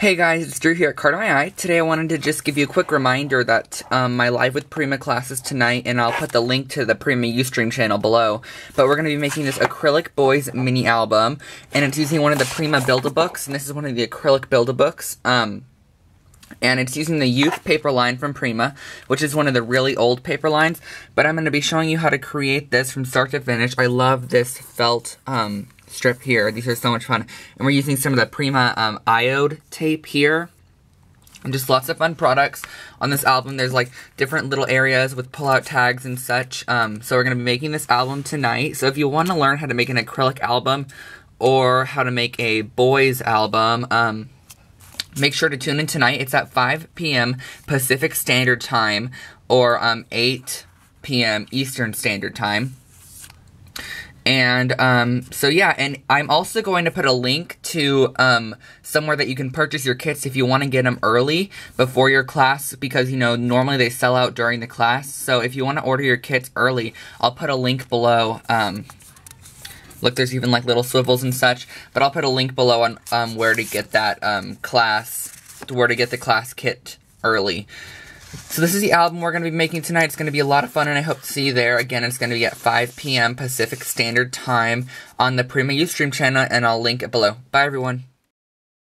Hey guys, it's Drew here at Card My Eye. Today I wanted to just give you a quick reminder that um, my Live with Prima class is tonight, and I'll put the link to the Prima Ustream channel below. But we're going to be making this Acrylic Boys mini album, and it's using one of the Prima Build-A-Books, and this is one of the acrylic Build-A-Books. Um, and it's using the Youth paper line from Prima, which is one of the really old paper lines. But I'm going to be showing you how to create this from start to finish. I love this felt um, strip here. These are so much fun. And we're using some of the Prima um, iode tape here. And just lots of fun products on this album. There's like different little areas with pull-out tags and such. Um, so we're going to be making this album tonight. So if you want to learn how to make an acrylic album or how to make a boys album, um, make sure to tune in tonight. It's at 5 p.m. Pacific Standard Time or um, 8 p.m. Eastern Standard Time. And um, so yeah, and I'm also going to put a link to um, somewhere that you can purchase your kits if you want to get them early before your class because you know normally they sell out during the class. So if you want to order your kits early, I'll put a link below. Um, look, there's even like little swivels and such, but I'll put a link below on um, where to get that um, class, where to get the class kit early. So this is the album we're going to be making tonight. It's going to be a lot of fun, and I hope to see you there. Again, it's going to be at 5 p.m. Pacific Standard Time on the Prima Ustream channel, and I'll link it below. Bye, everyone.